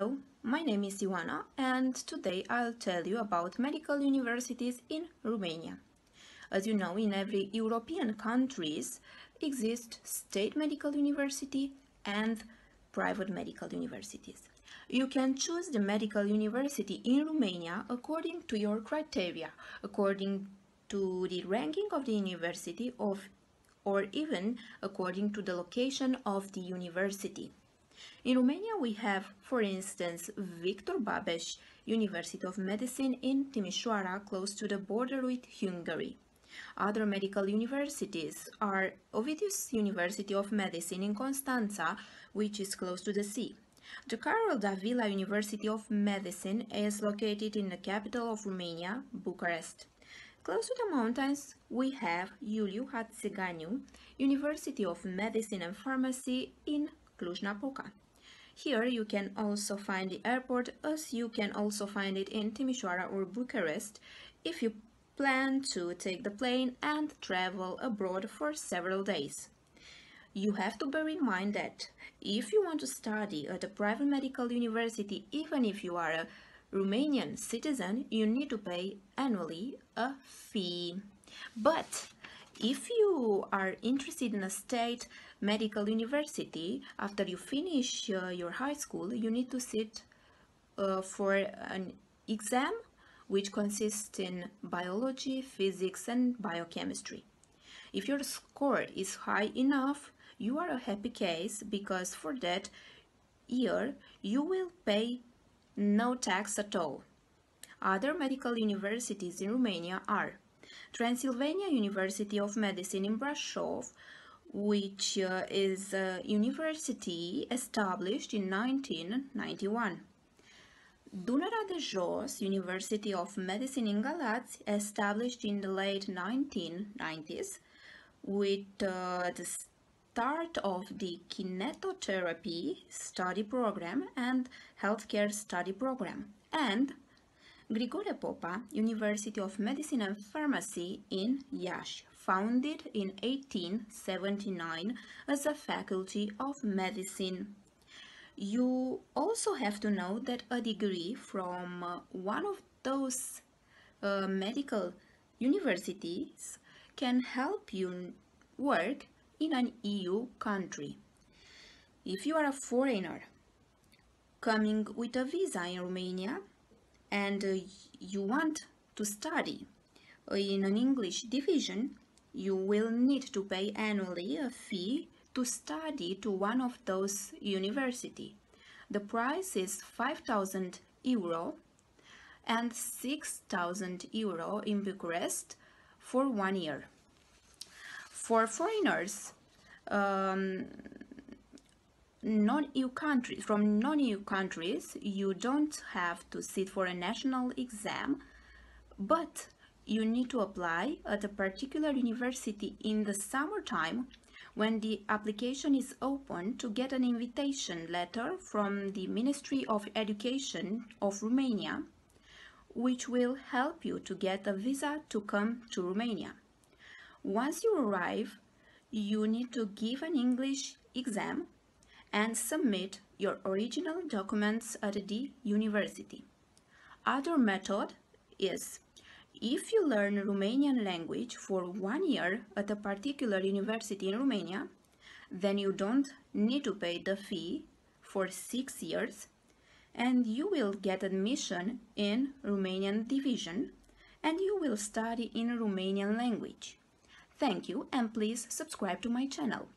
Hello, my name is Ioana and today I'll tell you about medical universities in Romania. As you know, in every European countries exist state medical university and private medical universities. You can choose the medical university in Romania according to your criteria, according to the ranking of the university of, or even according to the location of the university. In Romania, we have, for instance, Victor Babes University of Medicine in Timișoara, close to the border with Hungary. Other medical universities are Ovidius University of Medicine in Constanța, which is close to the sea. The Carol Davila University of Medicine is located in the capital of Romania, Bucharest. Close to the mountains, we have Iuliu Hațeganiu University of Medicine and Pharmacy in Cluj-Napoca. Here you can also find the airport as you can also find it in Timișoara or Bucharest if you plan to take the plane and travel abroad for several days. You have to bear in mind that if you want to study at a private medical university, even if you are a Romanian citizen, you need to pay annually a fee. But if you are interested in a state medical university, after you finish uh, your high school, you need to sit uh, for an exam which consists in biology, physics and biochemistry. If your score is high enough, you are a happy case because for that year you will pay no tax at all. Other medical universities in Romania are Transylvania University of Medicine in Brasov, which uh, is a university established in 1991. Dunărea de Jos University of Medicine in Galați, established in the late 1990s, with uh, the start of the kinetotherapy study program and healthcare study program, and Grigore Popa, University of Medicine and Pharmacy in Iași, founded in 1879 as a faculty of medicine. You also have to know that a degree from uh, one of those uh, medical universities can help you work in an EU country. If you are a foreigner coming with a visa in Romania, and uh, you want to study in an English division, you will need to pay annually a fee to study to one of those university. The price is 5,000 euro and 6,000 euro in Bucharest for one year. For foreigners, um, non-EU countries, from non-EU countries, you don't have to sit for a national exam, but you need to apply at a particular university in the summertime when the application is open to get an invitation letter from the Ministry of Education of Romania, which will help you to get a visa to come to Romania. Once you arrive, you need to give an English exam and submit your original documents at the university. Other method is if you learn Romanian language for one year at a particular university in Romania, then you don't need to pay the fee for six years and you will get admission in Romanian division and you will study in Romanian language. Thank you and please subscribe to my channel.